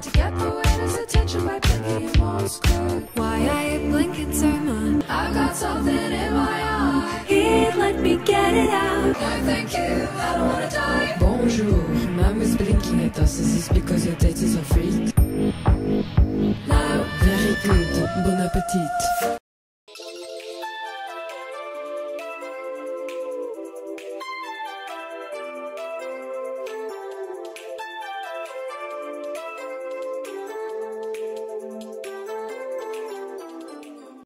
to get the waiter's attention by blinking Morse code. Why I ain't blinking so much? I've got something in my eye. He'd let me get it out. No, thank you, I don't wanna die. Bonjour, mom is blinking at us. Is this because your date is a freak? No, Very good, bon appetit.